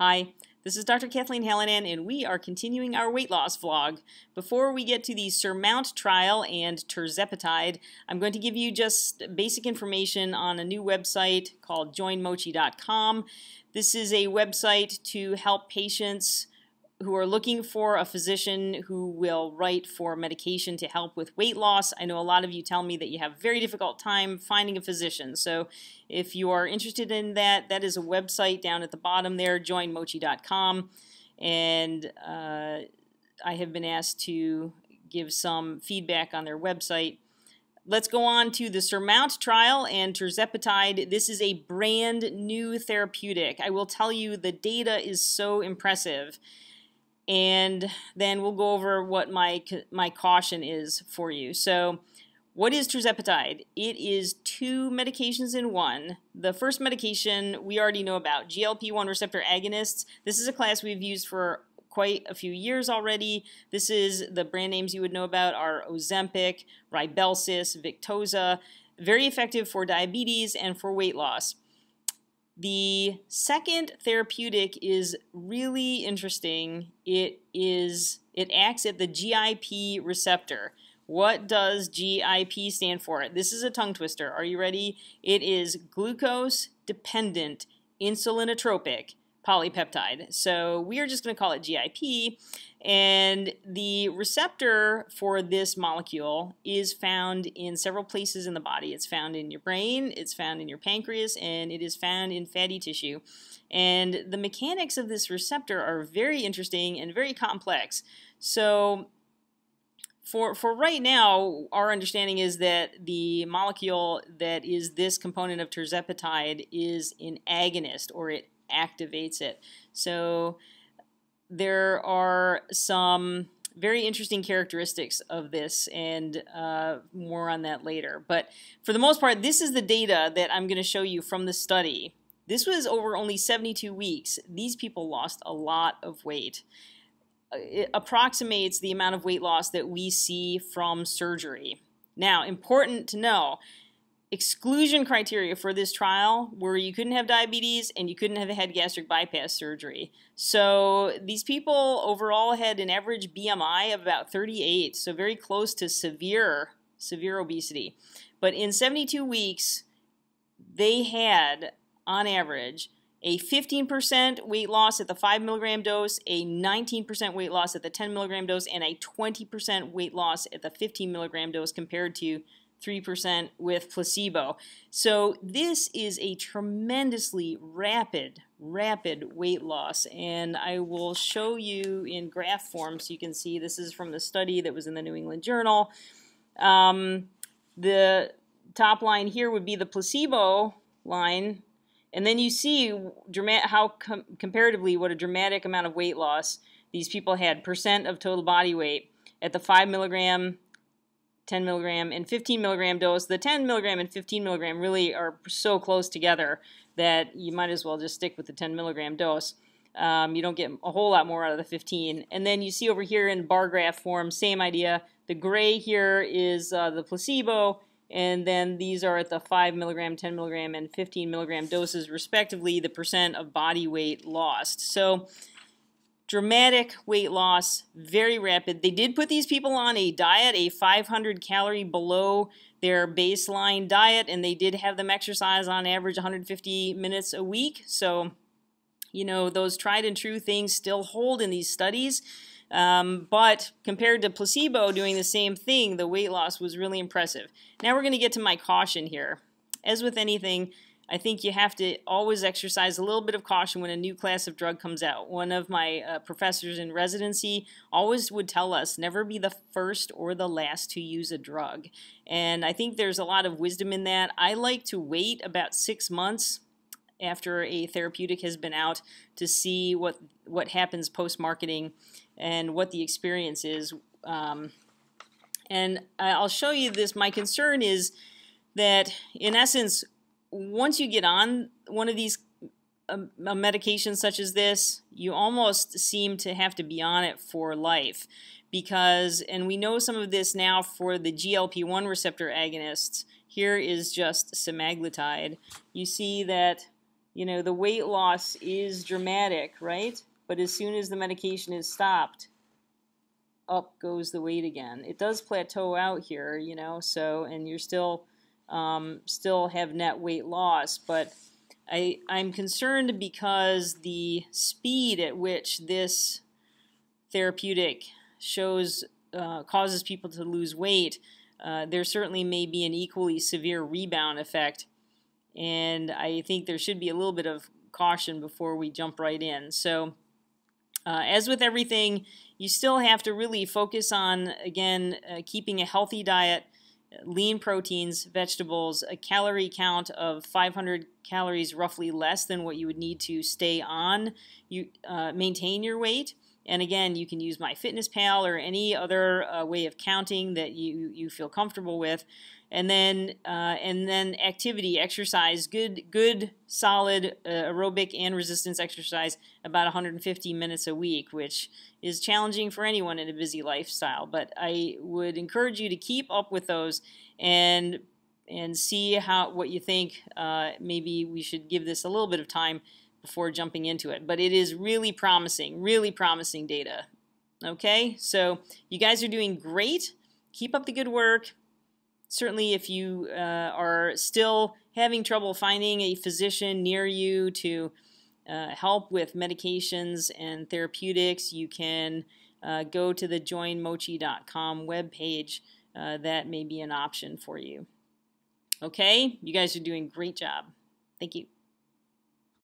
Hi, this is Dr. Kathleen Hallinan, and we are continuing our weight loss vlog. Before we get to the SURMOUNT trial and tirzepatide, I'm going to give you just basic information on a new website called joinmochi.com. This is a website to help patients who are looking for a physician who will write for medication to help with weight loss. I know a lot of you tell me that you have very difficult time finding a physician. So if you are interested in that, that is a website down at the bottom there, joinmochi.com. And uh, I have been asked to give some feedback on their website. Let's go on to the SURMOUNT trial and tirzepatide. This is a brand new therapeutic. I will tell you the data is so impressive and then we'll go over what my my caution is for you. So, what is tirzepatide? It is two medications in one. The first medication we already know about, GLP-1 receptor agonists. This is a class we've used for quite a few years already. This is the brand names you would know about are Ozempic, Rybelsus, Victoza. Very effective for diabetes and for weight loss. The second therapeutic is really interesting. It is it acts at the GIP receptor. What does GIP stand for? This is a tongue twister. Are you ready? It is glucose dependent insulinotropic polypeptide. So we are just going to call it GIP. And the receptor for this molecule is found in several places in the body. It's found in your brain, it's found in your pancreas, and it is found in fatty tissue. And the mechanics of this receptor are very interesting and very complex. So for, for right now, our understanding is that the molecule that is this component of tirzepatide is an agonist, or it activates it. So there are some very interesting characteristics of this, and uh, more on that later. But for the most part, this is the data that I'm going to show you from the study. This was over only 72 weeks. These people lost a lot of weight. It approximates the amount of weight loss that we see from surgery. Now, important to know, exclusion criteria for this trial were you couldn't have diabetes and you couldn't have had gastric bypass surgery. So these people overall had an average BMI of about 38, so very close to severe severe obesity. But in 72 weeks, they had on average a 15% weight loss at the 5 milligram dose, a 19% weight loss at the 10 milligram dose, and a 20% weight loss at the 15 milligram dose compared to 3% with placebo. So this is a tremendously rapid, rapid weight loss. And I will show you in graph form so you can see this is from the study that was in the New England Journal. Um, the top line here would be the placebo line. And then you see how com comparatively what a dramatic amount of weight loss these people had, percent of total body weight at the 5 milligram 10 milligram and 15 milligram dose, the 10 milligram and 15 milligram really are so close together that you might as well just stick with the 10 milligram dose. Um, you don't get a whole lot more out of the 15. And then you see over here in bar graph form, same idea. The gray here is uh, the placebo, and then these are at the 5 milligram, 10 milligram, and 15 milligram doses, respectively, the percent of body weight lost. So dramatic weight loss, very rapid. They did put these people on a diet, a 500 calorie below their baseline diet, and they did have them exercise on average 150 minutes a week. So, you know, those tried and true things still hold in these studies. Um, but compared to placebo doing the same thing, the weight loss was really impressive. Now we're going to get to my caution here. As with anything, I think you have to always exercise a little bit of caution when a new class of drug comes out. One of my uh, professors in residency always would tell us never be the first or the last to use a drug. And I think there's a lot of wisdom in that. I like to wait about six months after a therapeutic has been out to see what what happens post marketing and what the experience is. Um, and I'll show you this. My concern is that, in essence, once you get on one of these um, a, medication such as this, you almost seem to have to be on it for life because, and we know some of this now for the GLP-1 receptor agonists. Here is just semaglutide. You see that, you know, the weight loss is dramatic, right? But as soon as the medication is stopped, up goes the weight again. It does plateau out here, you know, so, and you're still, um, still have net weight loss, but I, I'm concerned because the speed at which this therapeutic shows, uh, causes people to lose weight, uh, there certainly may be an equally severe rebound effect. And I think there should be a little bit of caution before we jump right in. So, uh, as with everything, you still have to really focus on, again, uh, keeping a healthy diet, lean proteins, vegetables, a calorie count of 500 calories, roughly less than what you would need to stay on, you uh, maintain your weight. And again, you can use MyFitnessPal or any other uh, way of counting that you, you feel comfortable with. And then uh, and then activity exercise good good solid uh, aerobic and resistance exercise about 150 minutes a week which is challenging for anyone in a busy lifestyle. But i would encourage you to keep up with those and and see how what you think. Uh, maybe we should give this a little bit of time before jumping into it but it is really promising really promising data okay so you guys are doing great keep up the good work certainly if you uh, are still having trouble finding a physician near you to uh, help with medications and therapeutics, you can uh, go to the joinmochi.com webpage. Uh, that may be an option for you. Okay, you guys are doing great job. Thank you.